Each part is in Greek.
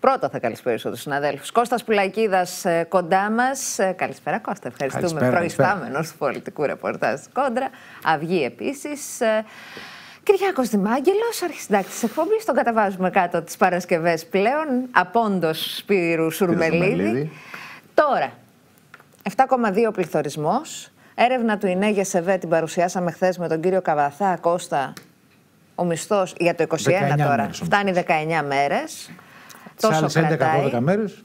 Πρώτα θα καλησπέρισω τους συναδέλφους. Κώστας Πουλακίδας ε, κοντά μας. Ε, καλησπέρα, Κώστα. Ευχαριστούμε. Προϊστάμενος του πολιτικού ρεπορτάζ Κόντρα. Αυγή επίσης. Ε, Κυριάκος Δημάγγελος, αρχισυντάκτης τη εκπομπής. Τον καταβάζουμε κάτω τις Παρασκευές πλέον. Απόντος Σπύρου Σουρμελίδη. Τώρα, 7,2 πληθωρισμός. Έρευνα του ΙΝΕ ΣΕΒΕ την παρουσιάσαμε χθες με τον κύριο Καβαθά Κώστα. Ο μισθός για το 21 τώρα μέρες, φτάνει 19 μέρες. Τόσο Σε άλλε 11-12 μέρες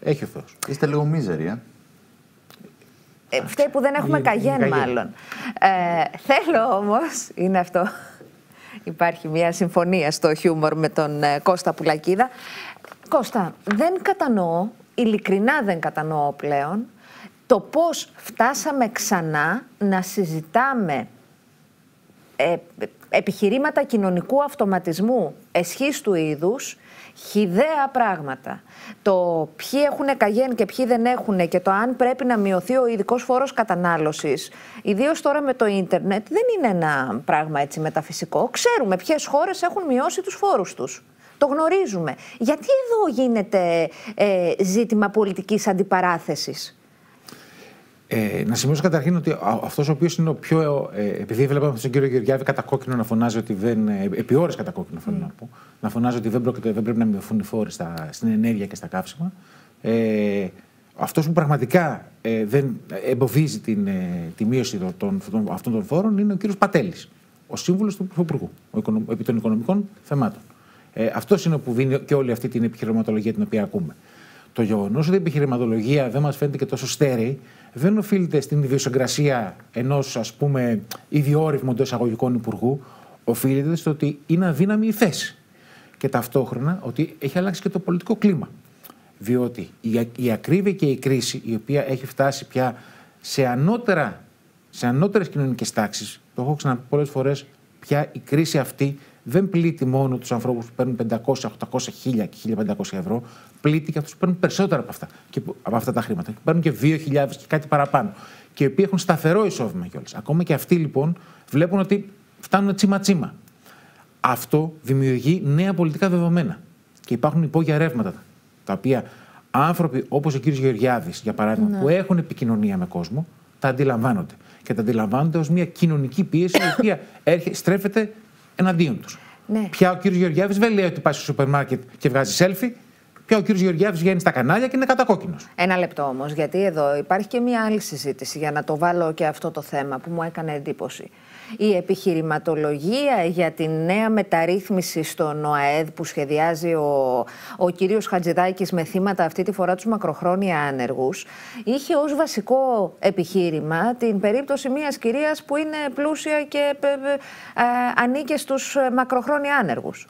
έχει ευθό. Είστε λίγο μίζεροι, ε. ε φταίει που δεν έχουμε καγέν, μάλλον. Ε, θέλω όμως, είναι αυτό. Υπάρχει μια συμφωνία στο χιούμορ με τον ε, Κώστα Πουλακίδα. Κώστα, δεν κατανοώ, ειλικρινά δεν κατανοώ πλέον, το πώς φτάσαμε ξανά να συζητάμε ε, επιχειρήματα κοινωνικού αυτοματισμού εσχής του είδους χιδαία πράγματα. Το ποιοι έχουν καγέν και ποιοι δεν έχουν και το αν πρέπει να μειωθεί ο ειδικός φόρος κατανάλωσης, ιδίως τώρα με το ίντερνετ, δεν είναι ένα πράγμα έτσι μεταφυσικό. Ξέρουμε ποιες χώρες έχουν μειώσει τους φόρους τους. Το γνωρίζουμε. Γιατί εδώ γίνεται ε, ζήτημα πολιτικής αντιπαράθεσης; Ε, να σημειώσω καταρχήν ότι αυτός ο οποίος είναι ο πιο. Ε, επειδή βλέπαμε τον κύριο Γεωργιάδη κατά κόκκινο να φωνάζει ότι δεν. Ε, επί ώρες κατά κόκκινο θέλω mm. να πω. Να φωνάζει ότι δεν, πρόκειται, δεν πρέπει να μειωθούν οι φόροι στα, στην ενέργεια και στα καύσιμα. Ε, αυτός που πραγματικά ε, δεν εμποδίζει την, ε, τη μείωση των, των, αυτών των φόρων είναι ο κύριος Πατέλης, ο σύμβουλος του Πρωθυπουργού επί των οικονομικών θεμάτων. Ε, αυτός είναι που δίνει και όλη αυτή την επιχειρηματολογία την οποία ακούμε. Το γεγονός ότι η επιχειρηματολογία δεν μας φαίνεται και τόσο στέρεη δεν οφείλεται στην ιδιοσυγκρασία ενός ας πούμε ιδιόρυθμου εντός εισαγωγικών υπουργού. Οφείλεται στο ότι είναι αδύναμη η θέση. Και ταυτόχρονα ότι έχει αλλάξει και το πολιτικό κλίμα. Διότι η, ακρίβεια και η κρίση, η οποία έχει φτάσει πια σε, ανώτερα, σε ανώτερες κοινωνικές τάξεις, το έχω ξαναπεί πολλές φορές, πια η κρίση αυτή δεν πλήττει μόνο τους ανθρώπους που παίρνουν 500, 800, 1000 και 1500 ευρώ, πλήττει και αυτούς που παίρνουν περισσότερα από αυτά, και, από αυτά τα χρήματα. Και παίρνουν και 2.000 και κάτι παραπάνω. Και οι οποίοι έχουν σταθερό εισόδημα κιόλας. Ακόμα και αυτοί λοιπόν βλέπουν ότι φτάνουν τσίμα-τσίμα. Αυτό δημιουργεί νέα πολιτικά δεδομένα. Και υπάρχουν υπόγεια ρεύματα, τα οποία άνθρωποι όπως ο κ. Γεωργιάδης, για παράδειγμα, ναι. που έχουν επικοινωνία με κόσμο, τα αντιλαμβάνονται. Και τα αντιλαμβάνονται ως μια κοινωνική πίεση η οποία στρέφεται εναντίον τους. Ναι. Πια ο κ. Γεωργιάδης δεν λέει ότι πάει στο σούπερ μάρκετ και βγάζει σέλφι. Πια ο κ. Γεωργιάδης βγαίνει στα κανάλια και είναι κατακόκκινος. Ένα λεπτό όμως, γιατί εδώ υπάρχει και μια άλλη συζήτηση για να το βάλω και αυτό το θέμα που μου έκανε εντύπωση η επιχειρηματολογία για τη νέα μεταρρύθμιση στο ΝΟΑΕΔ που σχεδιάζει ο, ο κύριος Χατζηδάκης με θύματα αυτή τη φορά τους μακροχρόνια άνεργους είχε ως βασικό επιχείρημα την περίπτωση μιας κυρίας που είναι πλούσια και ε, ε, ε ανήκε στους μακροχρόνια άνεργους.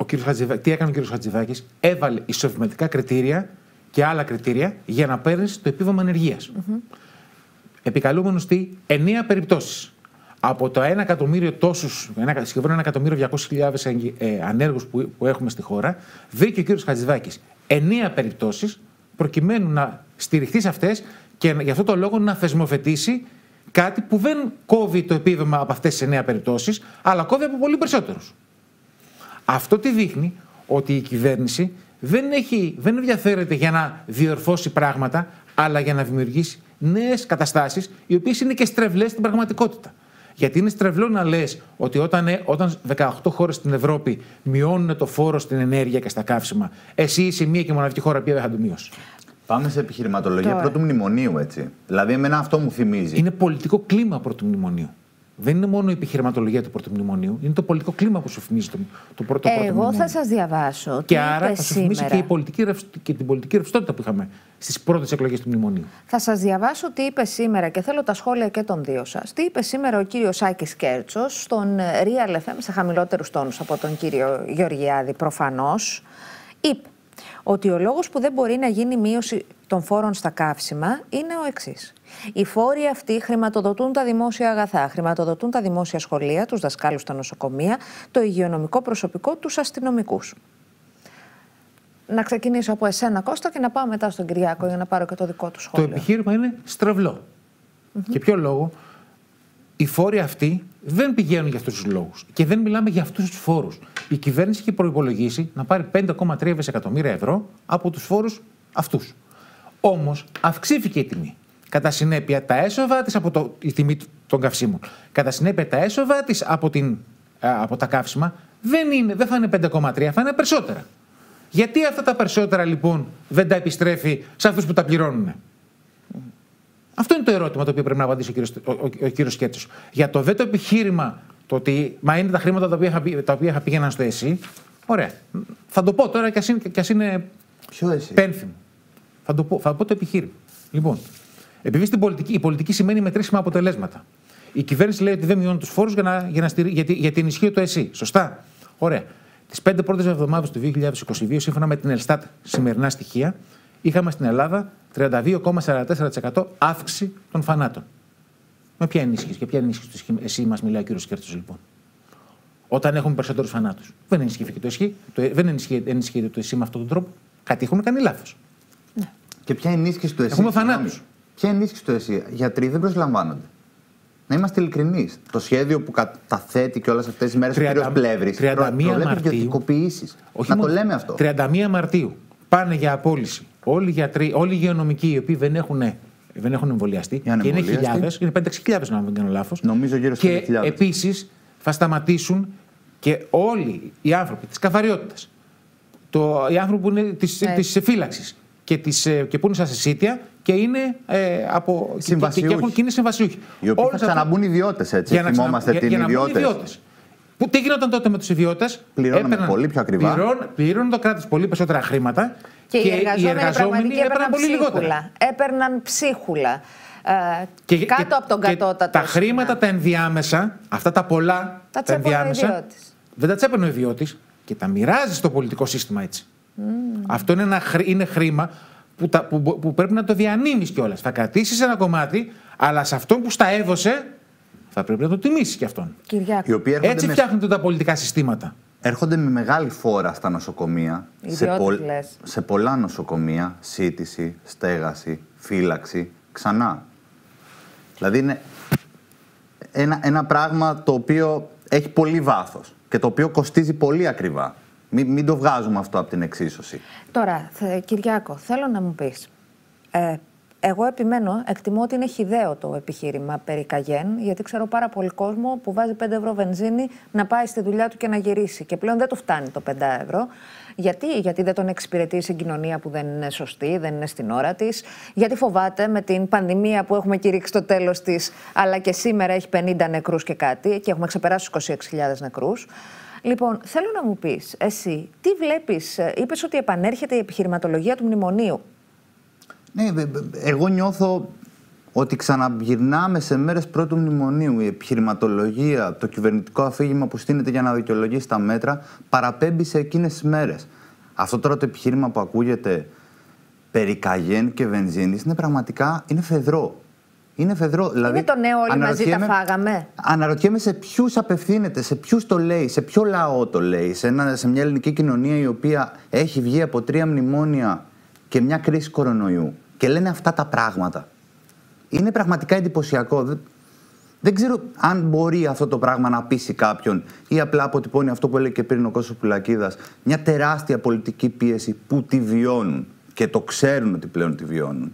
Ο κύριος Χατζηδάκης, τι έκανε ο κύριος Χατζηδάκης, έβαλε ισοβηματικά κριτήρια και άλλα κριτήρια για να παίρνεις το επίδομα ανεργίας. Mm-hmm. Επικαλούμενος τι, εννέα περιπτώσεις από το 1 εκατομμύριο τόσους, σχεδόν 1 εκατομμύριο 200.000 ε, ανέργους που, που έχουμε στη χώρα, βρήκε ο κ. Χατζηδάκη 9 περιπτώσεις προκειμένου να στηριχθεί σε αυτές και για αυτό το λόγο να θεσμοθετήσει κάτι που δεν κόβει το επίδομα από αυτές τις 9 περιπτώσεις, αλλά κόβει από πολύ περισσότερους. Αυτό τι δείχνει ότι η κυβέρνηση δεν, έχει, δεν ενδιαφέρεται για να διορθώσει πράγματα, αλλά για να δημιουργήσει νέες καταστάσεις, οι οποίες είναι και στρεβλές στην πραγματικότητα. Γιατί είναι στρεβλό να λες ότι όταν, ε, όταν 18 χώρες στην Ευρώπη μειώνουν το φόρο στην ενέργεια και στα καύσιμα, εσύ είσαι μία και μοναδική χώρα που δεν θα το μειώσει. Πάμε σε επιχειρηματολογία Τώρα. πρώτου μνημονίου, έτσι. Δηλαδή, εμένα αυτό μου θυμίζει. Είναι πολιτικό κλίμα πρώτου μνημονίου δεν είναι μόνο η επιχειρηματολογία του πρώτου μνημονίου, είναι το πολιτικό κλίμα που σου θυμίζει το, το πρώτο Εγώ πρώτο θα σας διαβάσω. Και άρα θα σου θυμίσει και, η πολιτική, και την πολιτική ρευστότητα που είχαμε στις πρώτες εκλογές του μνημονίου. Θα σας διαβάσω τι είπες σήμερα και θέλω τα σχόλια και των δύο σας. Τι είπε σήμερα ο κύριος Άκη Κέρτσος στον Real FM σε χαμηλότερους τόνους από τον κύριο Γεωργιάδη προφανώς. Είπε ότι ο λόγος που δεν μπορεί να γίνει μείωση των φόρων στα καύσιμα είναι ο εξής. Οι φόροι αυτοί χρηματοδοτούν τα δημόσια αγαθά, χρηματοδοτούν τα δημόσια σχολεία, τους δασκάλους στα νοσοκομεία, το υγειονομικό προσωπικό, τους αστυνομικούς. Να ξεκινήσω από εσένα, Κώστα, και να πάω μετά στον Κυριάκο για να πάρω και το δικό του σχόλιο. Το επιχείρημα είναι στραβλό. Και ποιο λόγο; οι φόροι αυτοί δεν πηγαίνουν για αυτούς τους λόγους. Και δεν μιλάμε για αυτούς τους φόρους. Η κυβέρνηση έχει προπολογίσει να πάρει 5,3 δισεκατομμύρια ευρώ από τους φόρους αυτούς. Όμως αυξήθηκε η τιμή. Κατά συνέπεια, τα έσοδα της από το, η τιμή των καυσίμων. Κατά συνέπεια, τα έσοδα της από, την, από τα καύσιμα δεν, είναι, δεν θα είναι 5,3, θα είναι περισσότερα. Γιατί αυτά τα περισσότερα λοιπόν δεν τα επιστρέφει σε αυτούς που τα πληρώνουν; Αυτό είναι το ερώτημα το οποίο πρέπει να απαντήσει ο κύριο ο, κύριος Σκέτσος. Για το δε το επιχείρημα, το ότι μα είναι τα χρήματα τα οποία, θα, τα οποία θα πήγαιναν στο ΕΣΥ, ωραία. Θα το πω τώρα και ας είναι, είναι Ποιο ΕΣΥ; πένθυμο. Θα το πω, θα πω το επιχείρημα. Λοιπόν, επειδή στην πολιτική, η πολιτική σημαίνει μετρήσιμα αποτελέσματα. Η κυβέρνηση λέει ότι δεν μειώνει τους φόρους για να, για να στηρί, γιατί, γιατί ενισχύει το ΕΣΥ. Σωστά. Ωραία. Τις πέντε πρώτες εβδομάδες του 2022, σύμφωνα με την Ελστάτ σημερινά στοιχεία, είχαμε στην Ελλάδα 32,44% αύξηση των φανάτων. Με ποια ενίσχυση και ποια ενίσχυση τους εσύ μας μιλάει ο κύριος Κέρτος λοιπόν; Όταν έχουμε περισσότερους φανάτους. Δεν ενισχύθηκε το εσύ, το, δεν ενισχύεται το εσύ με αυτόν τον τρόπο. Κάτι έχουν κάνει λάθος. Ναι. Και ποια ενίσχυση του εσύ. Έχουμε φανάτους. Ποια ενίσχυση του εσύ. Γιατροί δεν προσλαμβάνονται. Να είμαστε ειλικρινεί. Το σχέδιο που καταθέτει και όλες αυτές τις μέρες ο κ. Πλεύρης προβλέπει ιδιωτικοποιήσεις. Να το λέμε αυτό. 31 Μαρτίου πάνε για απόλυση όλοι οι γιατροί, όλοι οι υγειονομικοί οι οποίοι δεν έχουν, δεν έχουν εμβολιαστεί, και είναι χιλιάδες, είναι 5-6 να μην κάνω λάθος. Νομίζω γύρω Και επίσης θα σταματήσουν και όλοι οι άνθρωποι της καθαριότητας, οι άνθρωποι που είναι της ναι. φύλαξη και, τις, ε, και που είναι στα συσίτια και είναι ε, από. Και, και, και, έχουν, και είναι συμβασιούχοι. Οι οποίοι θα ξαναμπούν ιδιώτες, έτσι. Για θυμόμαστε την ιδιώτες. Που, τι γινόταν τότε με τους ιδιώτες; Πληρώναμε πολύ πιο ακριβά. Πληρώνουν το κράτος πολύ περισσότερα χρήματα. Και, και οι εργαζόμενοι, οι εργαζόμενοι έπαιρναν πολύ λιγότερα. Έπαιρναν ψίχουλα. Ε, και, κάτω και, από τον κατώτατο. Τα χρήματα τα ενδιάμεσα, αυτά τα πολλά τα, τα ενδιάμεσα, δεν τα τσέπαινε ο ιδιώτης και τα μοιράζει στο πολιτικό σύστημα έτσι. Mm. Αυτό είναι, ένα, είναι χρήμα που, τα, που, που πρέπει να το διανύμεις κιόλας. Θα κρατήσεις ένα κομμάτι, αλλά σε αυτό που στα έδωσε θα πρέπει να το τιμήσει κι αυτόν. Κυριάκο. Έτσι με... φτιάχνονται τα πολιτικά συστήματα. Έρχονται με μεγάλη φόρα στα νοσοκομεία. Σε, πο... σε πολλά νοσοκομεία. Σύντηση, στέγαση, φύλαξη. Ξανά. Δηλαδή είναι ένα, ένα πράγμα το οποίο έχει πολύ βάθος και το οποίο κοστίζει πολύ ακριβά. Μην, μην το βγάζουμε αυτό από την εξίσωση. Τώρα, Κυριάκο, θέλω να μου πεις, ε, εγώ επιμένω, εκτιμώ ότι είναι χιδαίο το επιχείρημα περί Καγέν, γιατί ξέρω πάρα πολύ κόσμο που βάζει 5 ευρώ βενζίνη να πάει στη δουλειά του και να γυρίσει. Και πλέον δεν του φτάνει το 5 ευρώ. Γιατί, γιατί δεν τον εξυπηρετεί η συγκοινωνία που δεν είναι σωστή, δεν είναι στην ώρα της. Γιατί φοβάται με την πανδημία που έχουμε κηρύξει το τέλος της, αλλά και σήμερα έχει 50 νεκρούς και κάτι, και έχουμε ξεπεράσει 26.000 νεκρούς. Λοιπόν, θέλω να μου πεις, εσύ, τι βλέπεις, ε, είπες ότι επανέρχεται η επιχειρηματολογία του μνημονίου. Ναι, εγώ νιώθω ότι ξαναγυρνάμε σε μέρες πρώτου μνημονίου. Η επιχειρηματολογία, το κυβερνητικό αφήγημα που στείνεται για να δικαιολογήσει τα μέτρα παραπέμπει σε εκείνες τις μέρες. Αυτό τώρα το επιχείρημα που ακούγεται περί καγέν και βενζίνης είναι πραγματικά είναι φεδρό. Είναι φεδρό. Δηλαδή, είναι το νέο όλοι μαζί τα φάγαμε. Αναρωτιέμαι σε ποιους απευθύνεται, σε ποιους το λέει, σε ποιο λαό το λέει. Σε, ένα, σε μια ελληνική κοινωνία η οποία έχει βγει από τρία μνημόνια και μια κρίση κορονοϊού και λένε αυτά τα πράγματα. Είναι πραγματικά εντυπωσιακό. Δεν, ξέρω αν μπορεί αυτό το πράγμα να πείσει κάποιον ή απλά αποτυπώνει αυτό που έλεγε και πριν ο Κώσος Πουλακίδας, μια τεράστια πολιτική πίεση που τη βιώνουν και το ξέρουν ότι πλέον τη βιώνουν.